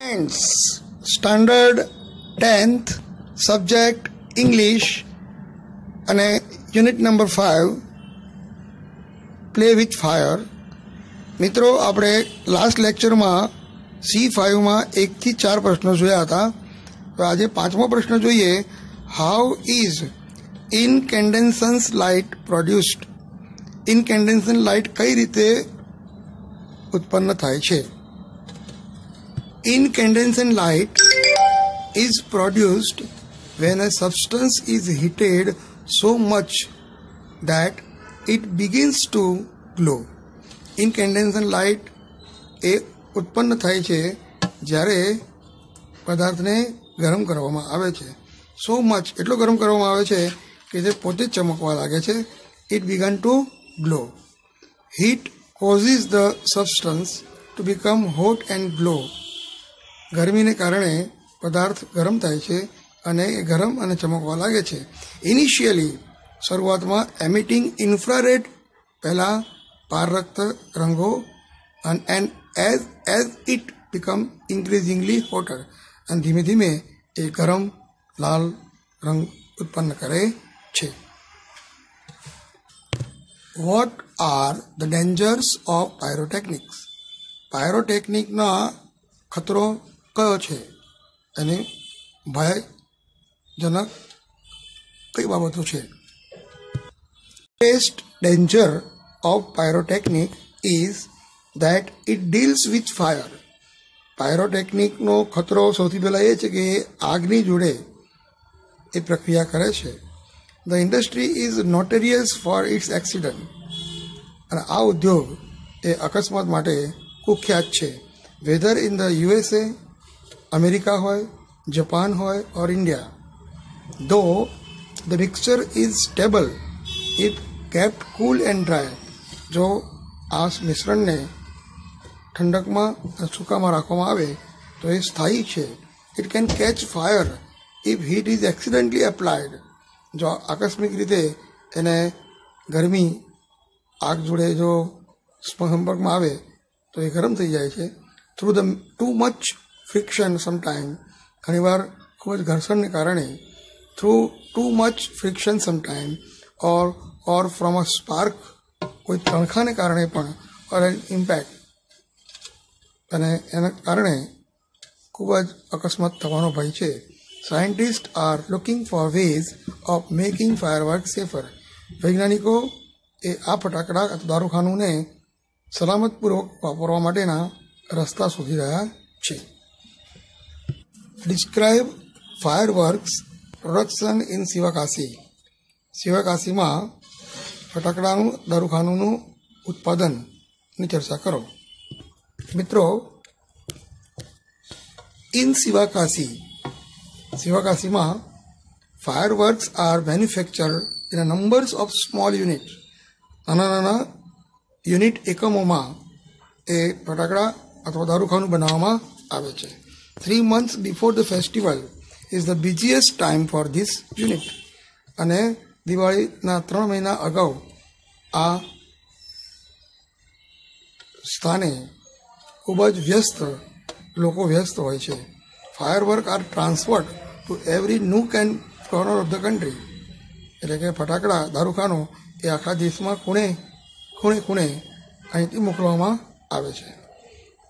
Friends, standard tenth subject English અને unit number five play with fire મિત્રો આપણે last લેક્ચરમાં સી ફાઇવમાં એકથી ચાર પ્રશ્નો જોયા હતા. તો આજે પાંચમો પ્રશ્ન જોઈએ how is incandescence light produced incandescent light કઈ રીતે ઉત્પન્ન થાય છે? Incandescent light is produced when a substance is heated so much that it begins to glow. incandescent light એ ઉત્પન્ન થાય છે જ્યારે પદાર્થને ગરમ કરવામાં આવે છે સો મચ એટલો ગરમ કરવામાં આવે છે કે તે પોતે જ ચમકવા લાગે છે it began to glow heat causes the substance to become hot and glow ગરમીને કારણે પદાર્થ ગરમ થાય છે અને એ ગરમ અને ચમકવા લાગે છે. ઇનિશિયલી શરૂઆતમાં એમિટિંગ ઇન્ફ્રારેડ પહેલાં પારરક્ત રંગો અને and as as it become increasingly hotter અને ધીમે ધીમે એ ગરમ લાલ રંગ ઉત્પન્ન કરે છે. What are the dangers of pyrotechnics પાયરોટેકનિકના ખતરો કયો છે? અને ભયજનક કઈ બાબતો છે? Greatest danger of pyrotechnic is that it deals with fire. પાયરોટેકનિકનો ખતરો સૌથી પહેલાં એ છે કે આગની જોડે એ પ્રક્રિયા કરે છે. The industry is notorious for its accident અને આ ઉદ્યોગ એ અકસ્માત માટે કુખ્યાત છે. Whether in the USA America હોય, જપાન હોય or India though the mixture is stable it kept cool and dry જો આ મિશ્રણને ઠંડકમાં સૂકામાં રાખવામાં આવે, તો એ સ્થાયી છે. It can catch fire if heat is accidentally applied જો આકસ્મિક રીતે એને ગરમી આગ જોડે જો સંપર્કમાં આવે, તો એ ગરમ થઈ જાય છે. Through the too much friction sometime ઘણીવાર ખૂબ જ ઘર્ષણને કારણે through too much friction sometime or or from a spark કોઈ તણખાને કારણે પણ ઓર એન ઇમ્પેક્ટ અને એના કારણે ખૂબ જ અકસ્માત થવાનો ભય છે. Scientist are looking for ways of making firework safer વૈજ્ઞાનિકો એ આ ફટાકડા અથવા દારૂખાનુંને સલામતપૂર્વક વાપરવા માટેના રસ્તા શોધી રહ્યા છે. Describe fireworks production in Sivakasi શિવકાશીમાં ફટાકડાનું, દારૂખાનુંનું ઉત્પાદનની ચર્ચા કરો. મિત્રો in Sivakasi શિવાકાશીમાં fireworks are manufacture in a numbers of small unit નાના નાના યુનિટ એકમોમાં એ ફટાકડા અથવા દારૂખાનું બનાવવામાં આવે છે. Three month before the festival is the busiest time for these unit અને દિવાળીના ત્રણ મહિના અગાઉ આ સ્થાને ખૂબ જ વ્યસ્ત લોકો વ્યસ્ત હોય છે. Fire work are transferred to every nook and corner of the country એટલે કે ફટાકડા, દારૂખાનો એ આખા દેશમાં ખૂણે ખૂણે ખૂણે અહીંથી મોકલવામાં આવે છે.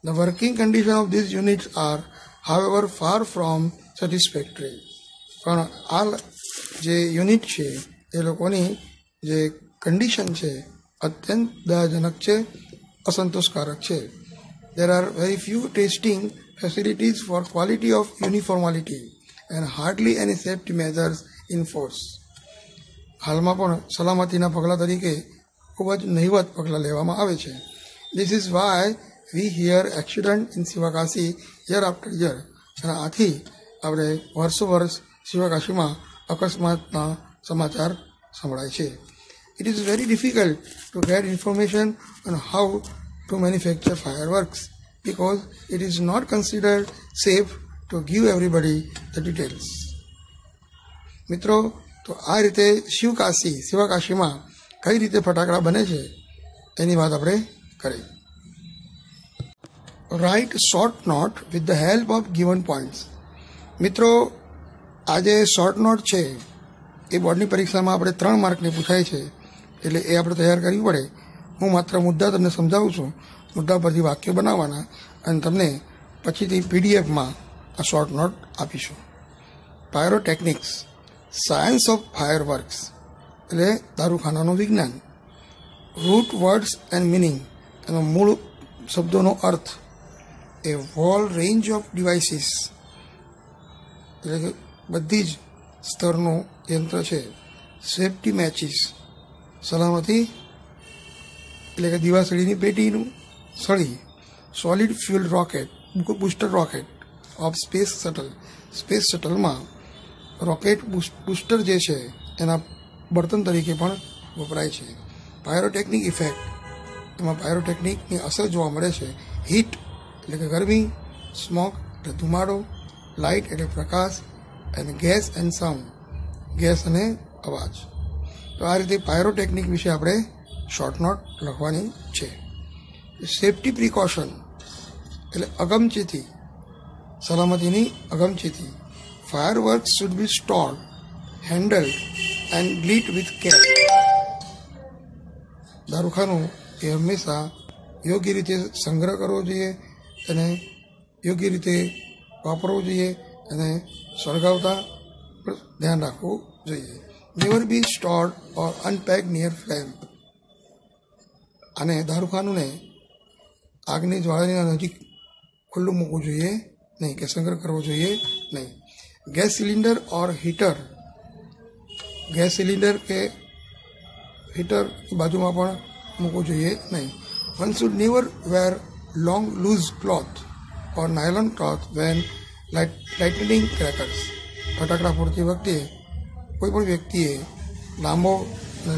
The working condition of these units are however far from satisfactory પણ આ જે યુનિટ છે, એ લોકોની જે કન્ડિશન છે, અત્યંત દયાજનક છે, અસંતોષકારક છે. There are very few testing facilities for quality of uniformality and hardly any safety measures in force હાલમાં પણ સલામતીના પગલાં તરીકે ખૂબ જ નહિવત પગલાં લેવામાં આવે છે. This is why we hear accident in Sivakasi year after year અને આથી આપણે વર્ષો વર્ષ શિવકાશીમાં અકસ્માતના સમાચાર સંભળાય છે. It is very difficult to get information on how to manufacture works because it is not considered safe to give everybody the details મિત્રો, તો આ રીતે શિવકાશી શિવકાશીમાં કઈ રીતે ફટાકડા બને છે, એની વાત આપણે કરી. Write short note with the help of given points મિત્રો આજે શોર્ટ નોટ છે, એ બોર્ડની પરીક્ષામાં આપણે ત્રણ માર્કને પૂછાય છે, એટલે એ આપણે તૈયાર કરવી પડે. હું માત્ર મુદ્દા તમને સમજાવું છું, મુદ્દા પરથી વાક્યો બનાવવાના, અને તમને પછીથી પીડીએફમાં આ શોર્ટ નોટ આપીશું. Pyrotechnics science of fire works એટલે દારૂખાનાનું વિજ્ઞાન. રૂટ વર્ડ્સ એન્ડ મિનિંગ એનો મૂળ શબ્દોનો અર્થ a whole range of devices એટલે કે બધી જ સ્તરનું યંત્ર છે. સેફટી મેચિસ સલામતી. એટલે કે દિવાસળીની પેટીનું સળી. Solid fuel rocket booster rocket of space shuttle space શટલમાં rocket booster જે છે, એના બર્તન તરીકે પણ વપરાય છે. પાયરોટેકનિક ઇફેક્ટ એમાં પાયરોટેકનિકની અસર જોવા મળે છે. હીટ એટલે કે ગરમી સ્મોક એટલે ધુમાડો લાઇટ એટલે પ્રકાશ અને ગેસ એન્ડ સાઉન્ડ ગેસ અને અવાજ. તો આ રીતે પાયરોટેકનિક વિશે આપણે શોર્ટ નોટ લખવાની છે. સેફટી પ્રિકોશન એટલે અગમચેતી, સલામતીની અગમચેતી. Firework should be stored handle and lit with care દારૂખાનું એ હંમેશા યોગ્ય રીતે સંગ્રહ કરવો જોઈએ. અને યોગ્ય રીતે વાપરવું જોઈએ અને સળગાવતા ધ્યાન રાખવું જોઈએ. Never be stored or unpack near flame અને દારૂખાનુંને આગની જ્વાળાની નજીક ખુલ્લું મૂકવું જોઈએ નહીં કે સંગ્રહ કરવો જોઈએ નહીં. Gas cylinder or heater gas cylinder કે હીટર બાજુમાં પણ મૂકવું જોઈએ નહીં. One should never wear long loose cloth or nylon cloth when light lighting crackers ફટાકડા ફોડતી વખતે કોઈ પણ વ્યક્તિએ લાંબો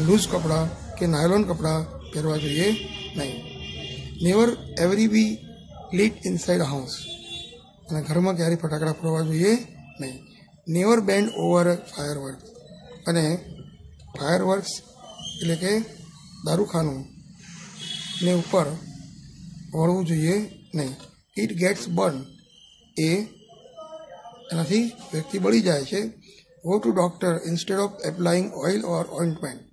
લૂઝ કપડાં કે નાયલોન કપડાં પહેરવા જોઈએ નહીં. Never every be lit inside house અને ઘરમાં ક્યારેય ફટાકડા ફોડવા જોઈએ નહીં. Never bend over fire work અને ફાયર વર્ક્સ એટલે કે દારૂખાનું ને ઉપર વળવું જોઈએ નહીં ઇટ ગેટ્સ બર્ન એ એનાથી વ્યક્તિ બળી જાય છે go to doctor instead of applying oil or ointment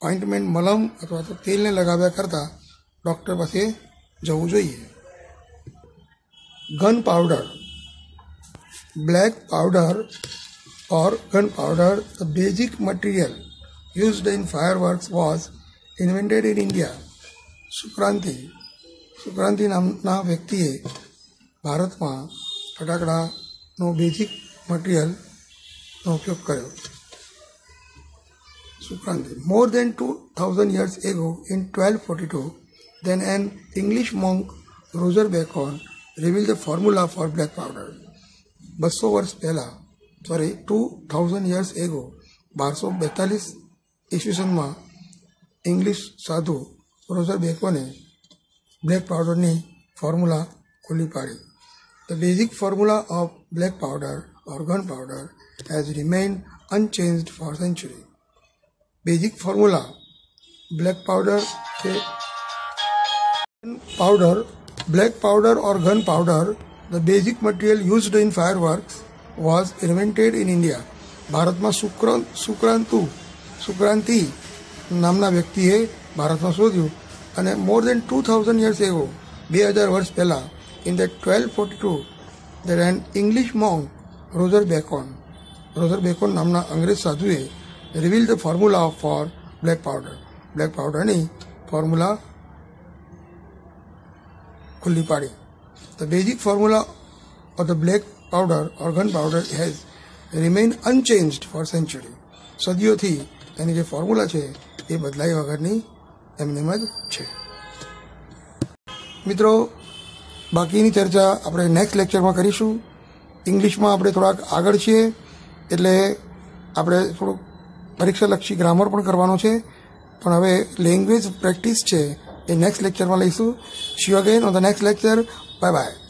ointment મલમ અથવા તો તેલને લગાવ્યા કરતાં ડૉક્ટર પાસે જવું જોઈએ gunpowder black powder or gunpowder, the basic material used in fireworks was invented in India. Sukranti Sukranti નામના વ્યક્તિએ ભારતમાં ફટાકડાનો બેઝિક મટીરિયલનો ઉપયોગ કર્યો. Sukranti more than two thousand years ago in twelve forty two then an English monk Roger Bacon reveal the formula for black powder બસો વર્ષ પહેલાં sorry two thousand years ago બારસો બેતાલીસ ઈસવીસનમાં ઇંગ્લિશ સાધુ રોઝર બેકોને બ્લેક પાવડરની formula ખુલ્લી પાડી the basic formula of black powder or gunpowder has remain unchanged for century basic formula black powder કે powder black powder or gun powder the basic material used in fireworks was invented in India ભારતમાં શુક્ર સુક્રાંતુ સુક્રાંતિ નામના વ્યક્તિએ ભારતમાં શોધ્યું અને more than two thousand years ago બે હજાર વર્ષ પહેલાં in the twelve forty two there an English monk Roger Bacon Roger Bacon નામના અંગ્રેજ સાધુએ reveal the formula for black powder black પાવડરની formula ખુલ્લી પાડી. The basic formula of the black powder or gun powder has remain unchanged for century સદીઓથી એની જે formula છે, એ બદલાઈ વગરની એમનેમ જ છે. મિત્રો, બાકીની ચર્ચા આપણે નેક્સ્ટ લેક્ચરમાં કરીશું. ઇંગ્લિશમાં આપણે થોડાક આગળ છીએ, એટલે આપણે થોડુંક પરીક્ષાલક્ષી ગ્રામર પણ કરવાનો છે. પણ હવે લેંગ્વેજ પ્રેક્ટિસ છે એ નેક્સ્ટ લેક્ચરમાં લઈશું. See you again on the next lecture bye bye